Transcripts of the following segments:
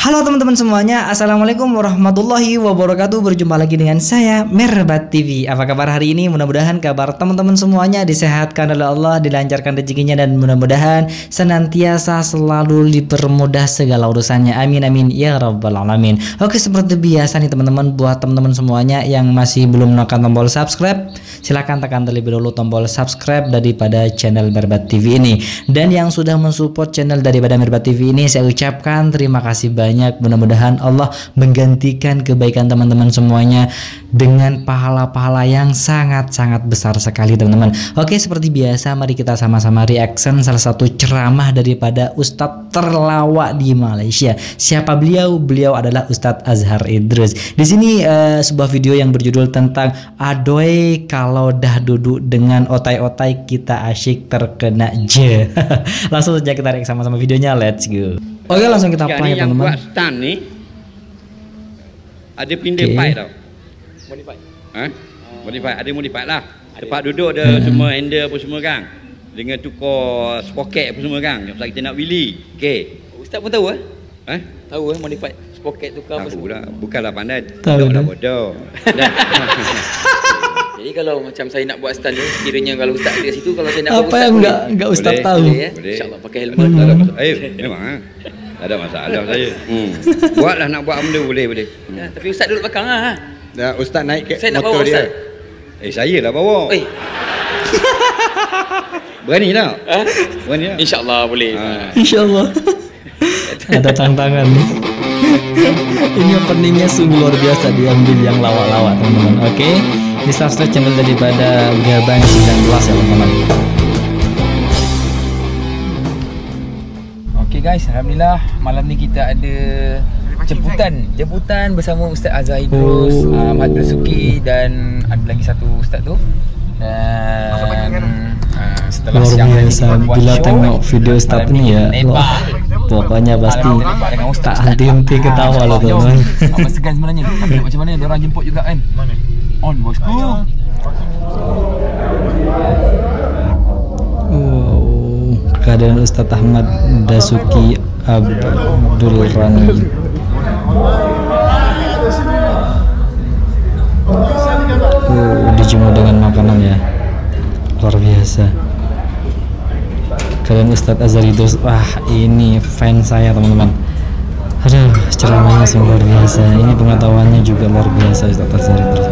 Halo teman-teman semuanya, Assalamualaikum warahmatullahi wabarakatuh. Berjumpa lagi dengan saya, Merbat TV Apa kabar hari ini? Mudah-mudahan kabar teman-teman semuanya disehatkan oleh Allah Dilancarkan rezekinya dan mudah-mudahan Senantiasa selalu dipermudah segala urusannya. Amin amin ya rabbal alamin. Oke seperti biasa nih teman-teman Buat teman-teman semuanya yang masih belum menekan tombol subscribe Silahkan tekan terlebih dahulu tombol subscribe Daripada channel Merbat TV ini. Dan yang sudah mensupport channel daripada Merbat TV ini Saya ucapkan terima kasih banyak banyak. Mudah-mudahan Allah menggantikan kebaikan teman-teman semuanya dengan pahala-pahala yang sangat-sangat besar sekali teman-teman. Oke seperti biasa mari kita sama-sama reaction. Salah satu ceramah daripada Ustadz terlawak di Malaysia. Siapa beliau? Beliau adalah Ustadz Azhar Idrus. Di sini uh, sebuah video yang berjudul tentang adoy kalau dah duduk dengan otai-otai kita asyik terkena je langsung saja kita react sama-sama videonya. Let's go Oke langsung kita play ya teman-teman. Yang buat stand ni ada pindah okay. pipe tau. Modify. Ha? Modify, ada modify lah. Ada. Tempat duduk ada hmm. semua handle apa semua kan. Dengan tukar sprocket apa semua kan. Yang kita nak wheelie. Okey. Ustaz pun tahu eh? Ha? Tahu eh modify sprocket tukar tahu apa semua. Lah. Bukanlah pandai. Tahu lah bodoh. Jadi kalau macam saya nak buat stand ni sekiranya kalau ustaz ada situ kalau saya nak apa yang enggak enggak ustaz boleh. tahu. Boleh, ya? Insya-Allah pakai helmet. Hmm. Tak ada masalah. Eh, memang ah. Tak ada masalah saya. Hmm. Buatlah nak buat benda boleh boleh. Hmm. Ya, tapi ustaz duduk belakang ah. Dah ustaz naik ke saya motor bawa dia. Ustaz. Eh saya lah bawa. Eh. Berani tak? Ha? Berani tak? Insya-Allah boleh. Ha. Insyaallah. Ada tantangan nih. Ini openingnya sungguh luar biasa diambil yang lawak-lawak teman-teman. Oke, di subscribe channel daripada Gabang 19 ya teman-teman. Okey guys, alhamdulillah malam ni kita ada jemputan, jemputan bersama Ustaz Azhar Idrus, Oh. uh, Madrul Suki dan ada lagi satu ustaz tu. Dan uh, setelah Luar siang biasa. kita buat Bila show, tengok video Ustaz ni ya, pokoknya pasti Alhamdulillah, dengan Ustaz. tak henti-henti Ah, ketawa jom. teman. Apa segan sebenarnya? Tapi macam mana dia orang jemput juga kan? Mana? On bosku. Keadaan Ustadz Ahmad Dasuki Abdul Rani. Oh, dijemur dengan makanan ya, luar biasa. Kalian Ustadz Azhar itu, wah ini fans saya teman-teman. Aduh, ceramahnya sungguh luar biasa. Ini pengetahuannya juga luar biasa Ustadz Azhar itu.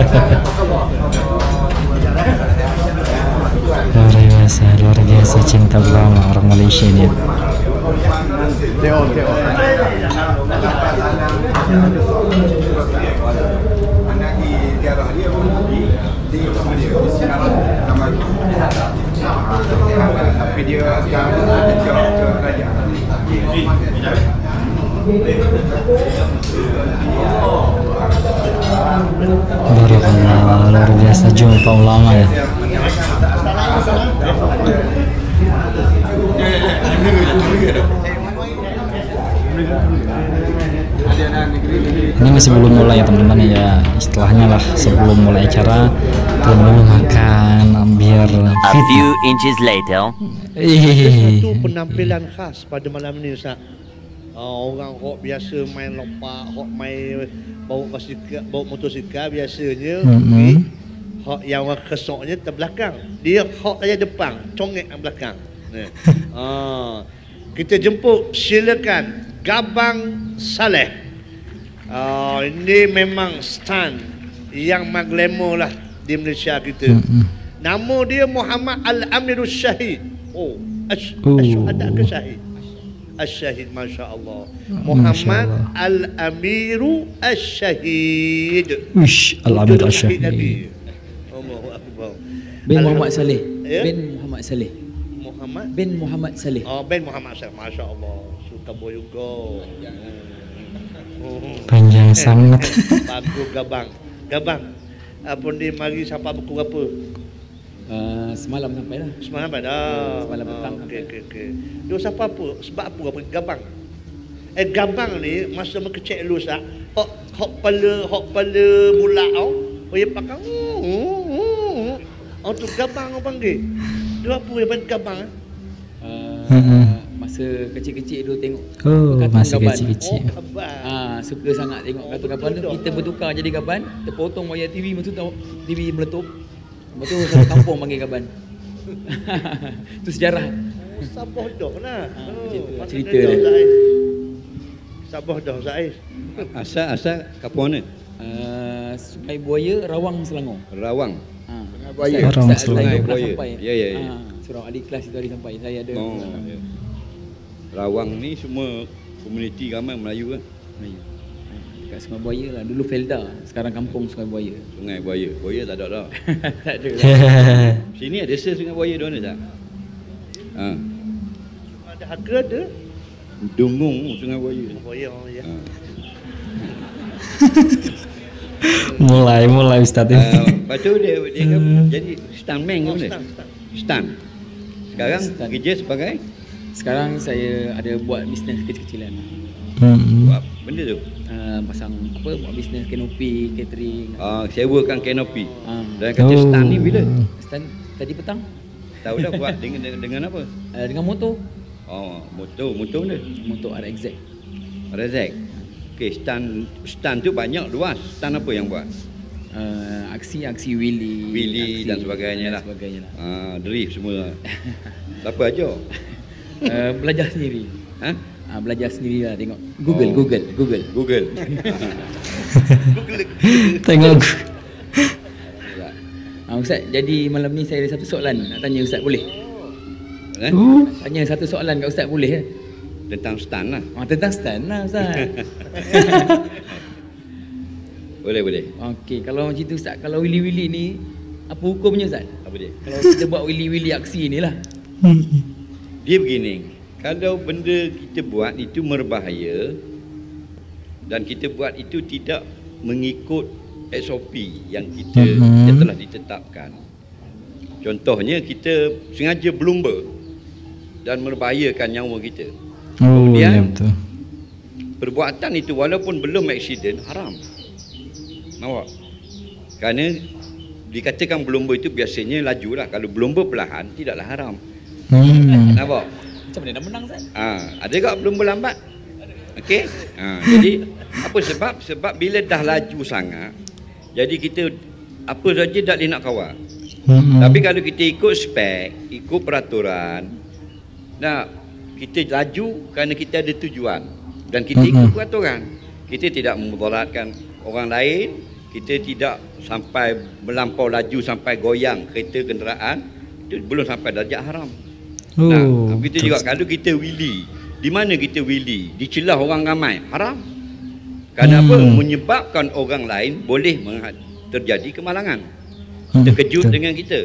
Luar biasa, luar biasa cinta ulama orang Malaysia ke kerajaan. Barakallah, luar biasa jumpa ulama ya. Ini masih belum mulai ya teman-teman ya. Istilahnya lah sebelum mulai acara belum makan biar A fit. few inches later. Ih. satu penampilan khas pada malam ni Ustaz. Uh, orang hok biasa main lopak, hok main bawa basikal, bawa motosikal biasanya Mm-mm. mm-hmm. hok yang orang kesoknya terbelakang. Dia hok saja depan, congek yang belakang. Uh, kita jemput silakan Gabang Saleh. Uh, ini memang stand yang maglamour lah di Malaysia kita. Mm-mm. Nama dia Muhammad Al-Amirul Syahid. Oh, ash, Oh. ke syahid? Masya-Allah. Masya Muhammad Allah. Al-Amiru Asyhid. Wish Al-Amir Untuk Asyahid. Nabi. Allahu akbar. Bin Muhammad. Saleh. Ya? Bin Muhammad Saleh. Muhammad Bin Muhammad Saleh. Oh, Ben Muhammad Syah. Masya Allah. Suka boyugo. Hmm. Panjang sangat. Bagus gabang. Gabang. Apa ni mari siapa buku apa? Uh, semalam sampai lah. Semalam pada. Ya, semalam petang Okey sampai. okey okey. Dia siapa apa? Sebab apa apa gabang? Eh gabang ni masa mekecek lu sah. Hok hok pala hok pala bulat au. Oh ya pakai. Oh tu gabang orang panggil. Dia apa yang panggil gabang? eh? Uh, masa kecil-kecil dulu tengok Oh, masa gaban. kecil-kecil. Oh gabang. Ah, suka sangat tengok Oh, kartun gaban tu. Kita dah. bertukar jadi gaban, terpotong wayar TV masa tu TV meletup. Lepas tu satu kampung panggil gaban. tu sejarah. Sabah dah lah. Ah, Oh, masa cerita dia. Sabah dah Zaiz. Asal asal kampung mana? Uh, Sungai Buaya, Rawang, Selangor. Rawang. Ha. Sungai Buaya. Rawang, Selangor. Ayu pernah Buaya. Ya, ya, ya. Ha, surau adik kelas itu hari sampai. Saya ada. Oh. Rawang ni semua komuniti ramai Melayu kan. Melayu. Dekat Sungai Buaya lah. Dulu Felda. Sekarang kampung Sungai Buaya. Sungai Buaya. Buaya tak ada dah. tak ada lah. Sini ada desa Sungai Buaya di mana tak? Ha. Ada harga ada. Dungung Sungai Buaya. Oh ya oh ya. Ha. mulai mulai Ustaz. Uh, lepas tu dia, dia kan jadi stuntman ke Oh, mana? stunt. Sekarang Stunt. kerja sebagai Sekarang saya ada buat bisnes kecil-kecilan. Hmm. buat benda tu. Uh, pasang apa buat bisnes kanopi, catering. Uh, sewakan kanopi. Ah. Dan kata Oh. stunt ni bila? Stand tadi petang Tahu dah buat dengan, dengan, dengan apa? uh, dengan motor. Oh, motor, motor mana? Motor RXZ. Rezek. Okey, stunt stunt tu banyak luas. Stunt apa yang buat? Uh, aksi-aksi wheelie, Wheelie aksi dan sebagainya dan lah. Sebagainya lah. Ah, drift semua. Siapa aja? Uh, belajar sendiri. Ha? Uh, belajar sendiri lah tengok. Google, Oh. Google, Google. Google. Tengok. Uh, Ustaz, jadi malam ni saya ada satu soalan nak tanya Ustaz boleh? eh? Uh. Tanya satu soalan kat Ustaz boleh ke? Tentang stunt lah. Ah, tentang stand lah Ustaz. Boleh, boleh. Okey, kalau macam tu Ustaz, kalau wili-wili ni apa hukumnya Ustaz? Apa dia? Kalau kita buat wili-wili aksi ni lah. Hmm. Dia begini, kalau benda kita buat itu berbahaya dan kita buat itu tidak mengikut SOP yang kita Mhm. yang telah ditetapkan. Contohnya kita sengaja berlumba dan membahayakan nyawa kita. Oh, Kemudian- ya betul. Perbuatan itu walaupun belum aksiden haram. Nampak? Kerana dikatakan berlumba itu biasanya lajulah. Kalau berlumba perlahan tidaklah haram. Hmm. Nampak? Macam mana nak menang Ustaz? Ha, ada tak berlumba lambat? Okey? Ha, jadi apa sebab? Sebab bila dah laju sangat, jadi kita apa saja tak boleh nak kawal. Hmm. Tapi kalau kita ikut spek, ikut peraturan, nah kita laju kerana kita ada tujuan dan kita ikut Mhm. peraturan. Kita tidak memudaratkan orang lain, kita tidak sampai melampau laju sampai goyang kereta kenderaan, itu belum sampai darjat haram. Oh. Nah, begitu juga kalau kita willy, di mana kita willy? Di celah orang ramai, haram. Kerana apa? Hmm. Menyebabkan orang lain boleh terjadi kemalangan Hmm, terkejut betul. dengan kita.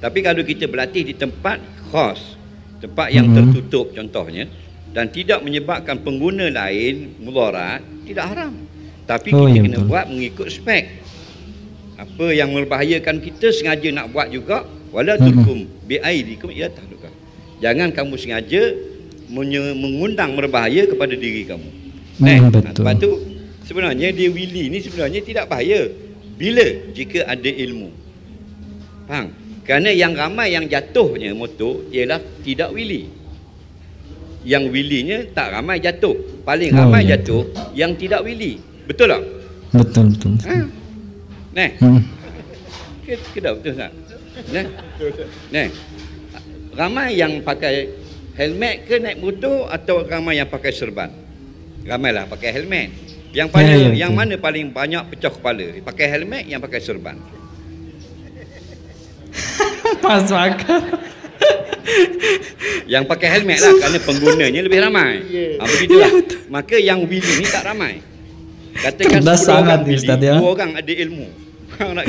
Tapi kalau kita berlatih di tempat khas, tempat yang Mhm. tertutup contohnya dan tidak menyebabkan pengguna lain mudarat, tidak haram. Tapi Oh, kita ya, kena betul. buat mengikut spek. Apa yang membahayakan kita sengaja nak buat juga wala Mhm. tulkum bi aidikum ila tahluka. Jangan kamu sengaja mengundang berbahaya kepada diri kamu. Hmm, Nah, betul. Lepas tu sebenarnya dia willy ni sebenarnya tidak bahaya bila jika ada ilmu. Faham? Kerana yang ramai yang jatuhnya motor ialah tidak willy. Yang willynya tak ramai jatuh. Paling Oh, ramai ya. jatuh yang tidak willy. Betul tak? Betul betul. betul. Ha? Nah, Hmm. ke, ke dah betul tak? Nah. Nah. Ramai yang pakai helmet ke naik motor atau ramai yang pakai serban? Ramailah pakai helmet. Yang pada Ya, ya, yang betul. mana paling banyak pecah kepala? Pakai helmet yang pakai serban. Masuk akal. Yang pakai helmet lah kerana penggunanya lebih ramai. Ha, begitulah. Maka yang willy ni tak ramai. Katakan Cerdas 10 sangat orang Ustaz, ya. dua orang ada ilmu. Tak?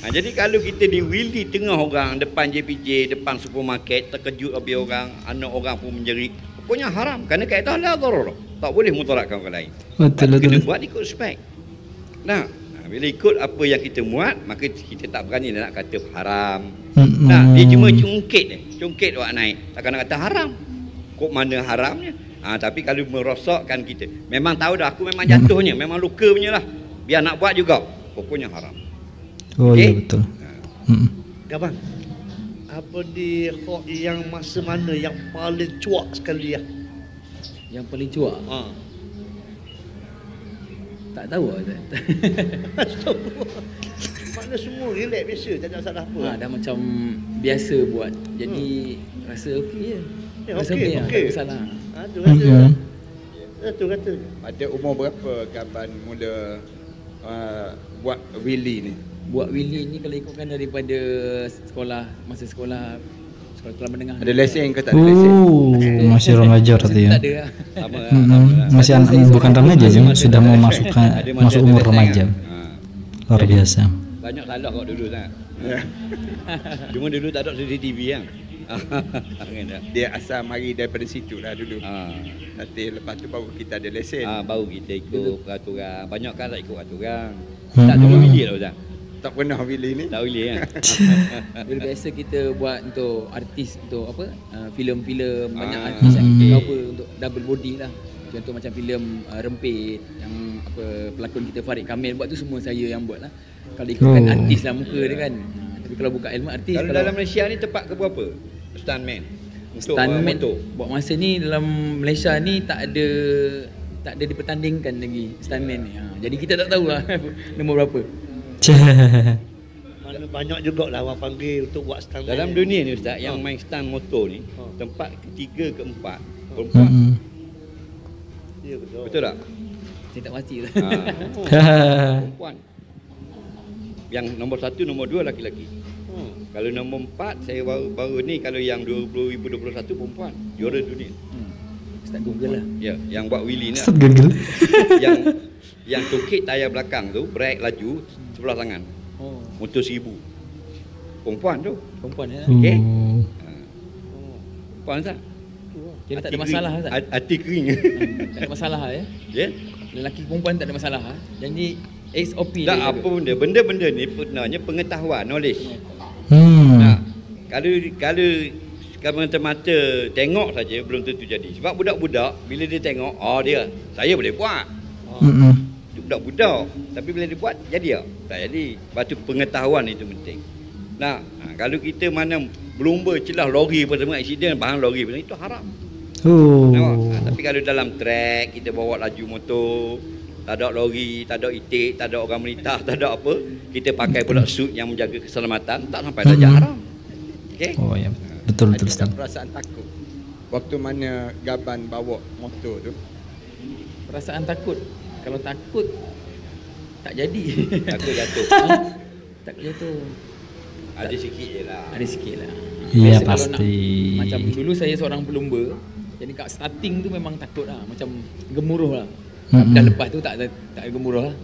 Ha, jadi kalau kita di willy tengah orang depan JPJ, depan supermarket, terkejut habis orang, anak orang pun menjerit. Pokoknya haram kerana kaedah la darar. Tak boleh mudaratkan orang lain. Betul tu kena betul. buat ikut spek. Nah, ha, bila ikut apa yang kita muat, maka kita tak berani nak kata haram. Nah, dia cuma cungkit je. Cungkit awak naik. Takkan nak kata haram. Kok mana haramnya? Ah, tapi kalau merosakkan kita. Memang tahu dah aku memang jatuhnya, memang luka punya lah. Biar nak buat juga. Pokoknya haram. Oh iya Okey? betul. Mm-mm. Gaban. Apa di hok yang masa mana yang paling cuak sekali ya? Yang paling cuak. Ha. Tak tahu lah. Tak. Makna semua relax biasa, tak ada masalah apa. ha, dah macam biasa buat. Jadi rasa okey je. Ya, rasa okey, okey okey. tak ada masalah. Ha, tu kata. Mm-mm. Tu kata. Pada umur berapa Gaban mula uh, buat wheelie ni? Buat wheelie ni kalau ikutkan daripada sekolah, masa sekolah sekolah kelas menengah. Ada lesen ke tak ada lesen? Oh, masih remaja tadi tu ya. Tak ada. Sama. Mm-mm. sama lah. Masih anak bukan remaja je, sudah mau masuk Ada masuk ada umur remaja. Ha. Luar biasa. Banyak salah kau dulu tak? Cuma dulu tak ada CCTV kan? Kan? Dia asal mari daripada situ lah dulu. Ah. Nanti lepas tu baru kita ada lesen. Ah, baru kita ikut peraturan. Banyak kan tak ikut peraturan. Hmm. Tak dulu bilik lah Ustaz. Tak pernah wheelie ni. Tak boleh kan? Dulu biasa kita buat untuk artis untuk apa? Uh, filem-filem banyak Ah. artis yang Mm-mm. cover untuk double body lah. Contoh macam filem uh, Rempit yang apa pelakon kita Farid Kamil buat tu semua saya yang buat lah. Kalau ikutkan Oh. artis lah muka dia kan. Tapi kalau buka ilmu artis Kalau dalam Malaysia ni tempat ke berapa? Stuntman. Untuk stuntman motor. buat masa ni dalam Malaysia ni tak ada tak ada dipertandingkan lagi stuntman ni. Ha, jadi kita tak tahu lah nombor berapa. Mana banyak jugalah orang panggil untuk buat stand. Dalam dunia ni Ustaz, yang Ha. main stunt motor ni, Ha. tempat ketiga keempat perempuan. Mm-mm. Ya betul. Betul tak? Saya tak pasti lah. Ha, perempuan. Yang nombor satu, nombor dua laki-laki. Hmm. Kalau nombor empat, saya baru, baru ni kalau yang 2021 perempuan. Juara dunia. Hmm. Start Google lah. Ya, yang buat wheelie ni lah. Start Google. yang yang tokek tayar belakang tu, brake laju sebelah tangan. Oh, Motor seribu. Perempuan tu. perempuan ya. Okey. Oh. Ha. Perempuan tak? Jadi tak ada masalah tak? Hati, hati kering. Tak ada masalah ya. ya? Lelaki perempuan tak ada masalah. ha? Jadi SOP Tak dia apa benda. Benda-benda ni sebenarnya pengetahuan, knowledge. Hmm. Nah, kalau kalau kalau mata-mata tengok saja belum tentu jadi. Sebab budak-budak bila dia tengok, oh dia, saya boleh buat. Mm-mm. Budak-budak. Tapi bila dia buat, jadi tak? Tak jadi. Lepas tu pengetahuan itu penting. Nah, ha, kalau kita mana berlumba celah lori pada semua aksiden, bahan lori pada itu haram. Oh. Nampak? Ha, tapi kalau dalam track kita bawa laju motor, tak ada lori, tak ada itik, tak ada orang melintah, tak ada apa, kita pakai pula suit yang menjaga keselamatan, tak sampai darjah Mhm. haram. Okey? Oh ya. Betul betul Ada Ustaz. perasaan takut waktu mana Gaban bawa motor tu? perasaan takut. Kalau takut tak jadi. Takut jatuh. Ha? takut jatuh. Ada sikit je lah. Ada sikit lah. Iya, Biasa pasti. Nak, macam dulu saya seorang pelumba. Jadi kat starting tu memang takut lah. Macam gemuruh lah. Mm-mm. Dah lepas tu tak tak ada gemuruh lah.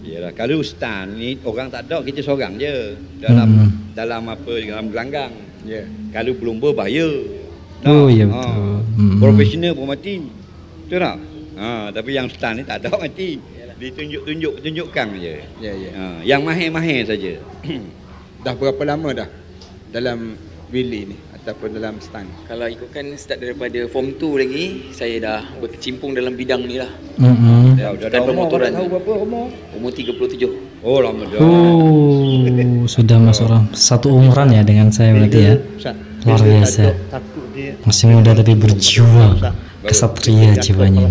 Yalah, kalau ustaz ni orang tak ada, kita seorang je. Dalam Mhm. dalam apa, dalam gelanggang. Ya. Yeah. Kalau pelumba bahaya. Oh, ya Ha. betul. Mhm. Profesional pun mati. Betul tak? Ha, tapi yang ustaz ni tak ada mati. Ditunjuk-tunjuk, tunjukkan je. Ya, ya. Ha, yang mahir-mahir saja. Dah berapa lama dah dalam wheelie ni ataupun dalam stand? Kalau ikutkan start daripada form 2 lagi, saya dah berkecimpung dalam bidang ni lah. Mm-mm. Dah, dah, Bukan dah umur, tak tahu berapa umur? Umur 37. Oh, lama dah. Oh, sudah masuk orang satu umuran ya dengan saya berarti ya. Luar biasa. takut- Takut dia. Masih muda tapi berjiwa, Ustaz. Kesatria jiwanya.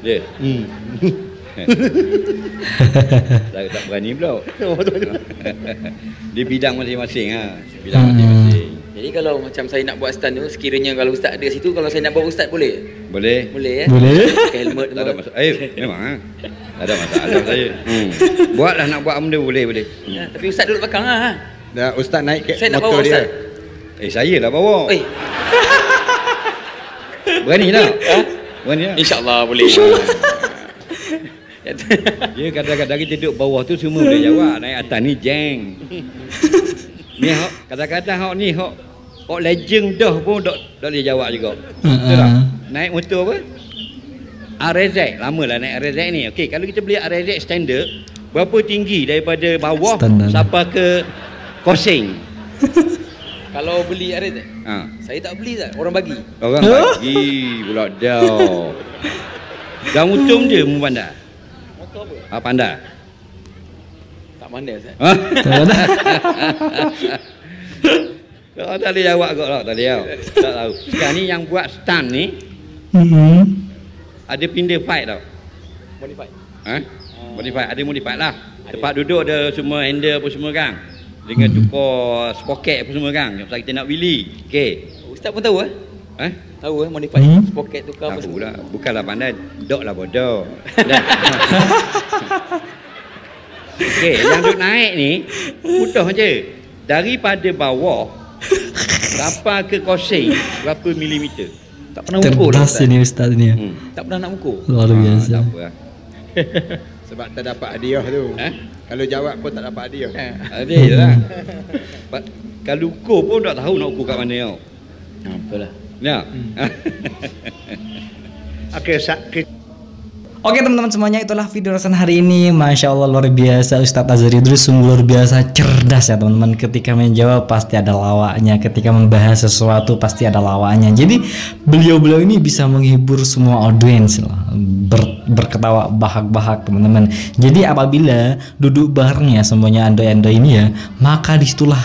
Ya. Hmm. tak, tak berani pula. Di bidang masing-masing ha. Bidang Hmm. masing-masing. Jadi kalau macam saya nak buat stand tu, sekiranya kalau ustaz ada situ, kalau saya nak bawa ustaz boleh? Boleh? Boleh ya? Boleh. Pakai helmet Tak ada masalah. Eh, memang ha. Tak ada masalah saya. Hmm. Buatlah nak buat benda boleh boleh. Ya, tapi ustaz duduk belakang lah. ha. Dah ustaz naik ke Saya nak motor bawa dia. ustaz. Eh, saya lah bawa. Eh, Berani tak? Berani tak? insyaAllah boleh. Dia kadang-kadang kita duduk bawah tu semua boleh jawab. Naik atas ni jeng. Ni hok kadang-kadang hok ni hok hok legend dah pun tak tak boleh jawab juga. Betul tak? Uh-uh. Naik motor apa? RZ, lama lah naik RZ ni. Okey, kalau kita beli RZ standard, berapa tinggi daripada bawah Standard. sampai ke kosing? Kalau beli Arif tak? Ha. Saya tak beli tak? Orang bagi. Orang Huh? bagi pula dah. Dah utum je mu pandai. Motor apa? Ha pandai. Tak pandai Ustaz. Ha? Tak ada. Oh, tak boleh jawab kot lah, tak boleh jawab. Tak tahu. Sekarang ni yang buat stand ni Hmm. ada pindah fight tau. Modify. Ha? Modify, ada modify lah. Tempat duduk ada semua handle apa semua kan. Dengan tukar spoket apa semua kan. Pasal kita nak wheelie. Okey. Ustaz pun tahu eh? Ha? Tahu eh modify Hmm. pocket tukar apa Tahu semua. lah. Bukanlah pandai. Dok lah bodoh. Okey, yang duk naik ni mudah je. Daripada bawah sampai ke kosing berapa milimeter? Tak pernah ukur lah Cerdas Ustaz. ini ustaz ni. Hmm. Tak pernah nak ukur. Luar biasa. tak apa lah. Sebab tak dapat hadiah tu. Eh? Kalau jawab pun tak dapat hadiah. Eh. Ada je lah. Kalau ukur pun tak tahu nak ukur kat mana tau. Ha, betul lah. Ya. Okey, sa- kita Oke teman-teman semuanya itulah video resan hari ini. Masya Allah luar biasa. Ustadz Azhar Idrus sungguh luar biasa cerdas ya teman-teman. Ketika menjawab pasti ada lawaknya. Ketika membahas sesuatu pasti ada lawaknya. Jadi beliau-beliau ini bisa menghibur semua audiens lah. Ber- Berketawa bahak-bahak teman-teman. Jadi apabila duduk barengnya semuanya ando-ando ini ya Maka di situlah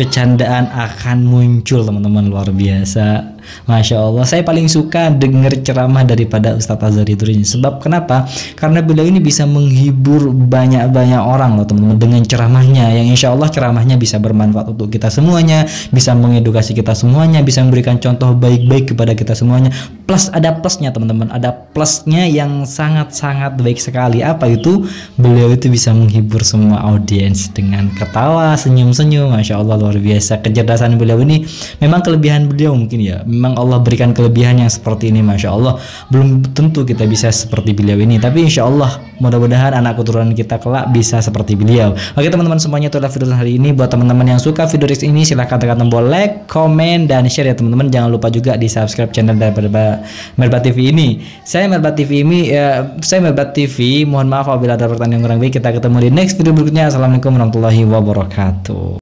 kecandaan akan muncul teman-teman. Luar biasa Masya Allah. Saya paling suka dengar ceramah daripada Ustadz Azhar itu ini sebab kenapa? Karena beliau ini bisa menghibur banyak-banyak orang loh teman-teman dengan ceramahnya yang insya Allah ceramahnya bisa bermanfaat untuk kita semuanya bisa mengedukasi kita semuanya bisa memberikan contoh baik-baik kepada kita semuanya. Plus ada plusnya teman-teman. Ada plusnya yang sangat-sangat baik sekali. Apa itu? Beliau itu bisa menghibur semua audiens dengan ketawa senyum-senyum. Masya Allah luar biasa. Kecerdasan beliau ini memang kelebihan beliau mungkin ya memang Allah berikan kelebihan yang seperti ini Masya Allah. Belum tentu kita bisa seperti beliau ini tapi Insya Allah mudah-mudahan anak keturunan kita kelak bisa seperti beliau. Oke teman-teman semuanya itu adalah video hari ini. Buat teman-teman yang suka video ini silahkan tekan tombol like komen dan share ya teman-teman. Jangan lupa juga di subscribe channel daripada Merbat TV ini. Saya Merbat TV ini ya, saya Merbat TV mohon maaf apabila ada pertanyaan yang kurang baik kita ketemu di next video berikutnya. Assalamualaikum warahmatullahi wabarakatuh